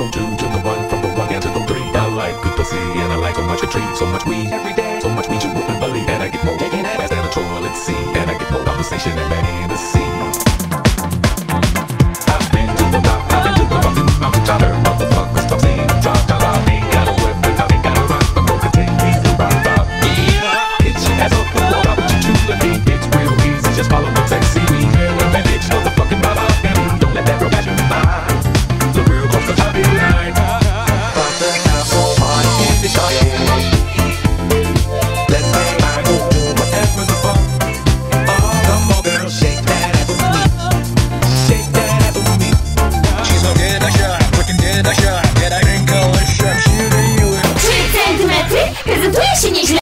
them two to the one, from the one down to the three. I like good pussy and I like a much a treat. So much weed every day, so much weed you wouldn't believe. And I get more taking ass than a toilet seat. And I get more conversation and money. prezentuje się nieźle.